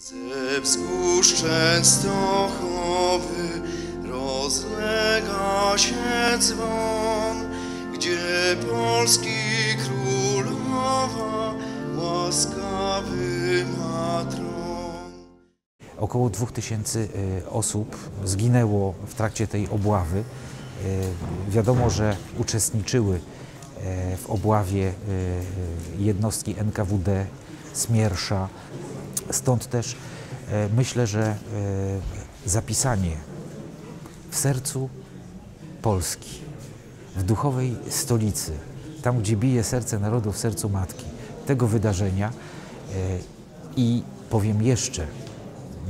Ze wzgórz Częstochowy rozlega się dzwon, gdzie Polski królowa łaskawy ma tron. Około 2000 y, osób zginęło w trakcie tej obławy. Y, Wiadomo, że uczestniczyły y, w obławie jednostki NKWD, Smiersza. Stąd też y, myślę, że y, zapisanie w sercu Polski, w duchowej stolicy, tam gdzie bije serce narodu w sercu matki, tego wydarzenia e, i powiem jeszcze,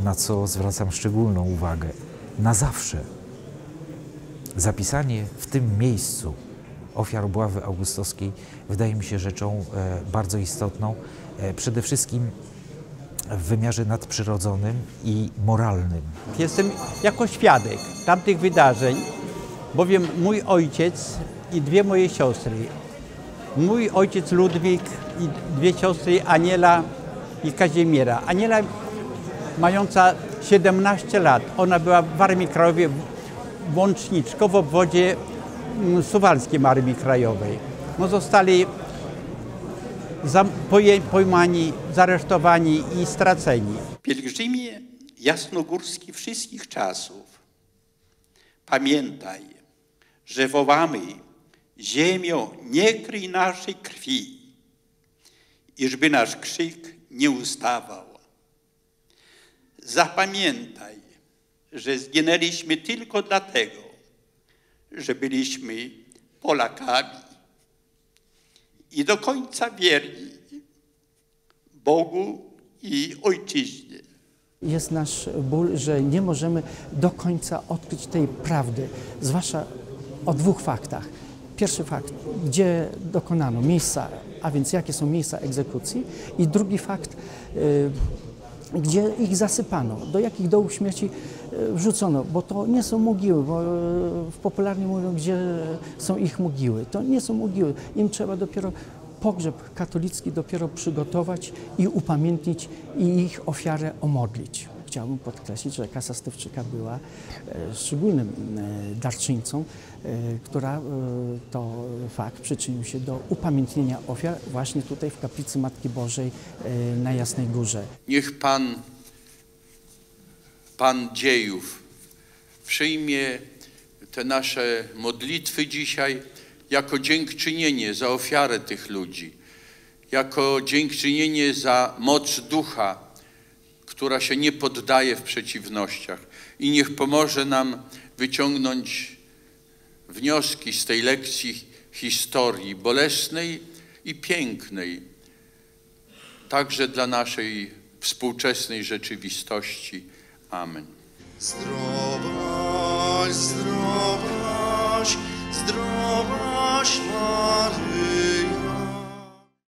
na co zwracam szczególną uwagę, na zawsze zapisanie w tym miejscu ofiar obławy augustowskiej wydaje mi się rzeczą e, bardzo istotną, e, przede wszystkim w wymiarze nadprzyrodzonym i moralnym. Jestem jako świadek tamtych wydarzeń, bowiem mój ojciec i dwie moje siostry, mój ojciec Ludwik i dwie siostry Aniela i Kazimiera. Aniela mająca 17 lat, ona była w Armii Krajowej Łączniczko w obwodzie mm, suwalskim Armii Krajowej. No zostali pojmani, zaresztowani i straceni. Pielgrzymie jasnogórski wszystkich czasów, pamiętaj, że wołamy ziemio, nie kryj naszej krwi, iżby nasz krzyk nie ustawał. Zapamiętaj, że zginęliśmy tylko dlatego, że byliśmy Polakami i do końca wierni Bogu i Ojczyźnie. Jest nasz ból, że nie możemy do końca odkryć tej prawdy, zwłaszcza o dwóch faktach. Pierwszy fakt, gdzie dokonano miejsca, a więc jakie są miejsca egzekucji i drugi fakt, y, gdzie ich zasypano, do jakich dołów śmierci y, wrzucono, bo to nie są mogiły, bo y, popularnie mówią, gdzie są ich mogiły. To nie są mogiły, im trzeba dopiero pogrzeb katolicki dopiero przygotować i upamiętnić i ich ofiarę omodlić. Chciałbym podkreślić, że Kasa Stywczyka była e, szczególnym e, darczyńcą, e, która e, to fakt przyczynił się do upamiętnienia ofiar właśnie tutaj w Kaplicy Matki Bożej e, na Jasnej Górze. Niech Pan, Pan dziejów, przyjmie te nasze modlitwy dzisiaj jako dziękczynienie za ofiarę tych ludzi, jako dziękczynienie za moc ducha, która się nie poddaje w przeciwnościach. I niech pomoże nam wyciągnąć wnioski z tej lekcji historii bolesnej i pięknej, także dla naszej współczesnej rzeczywistości. Amen. Zdrowaś, zdrowaś.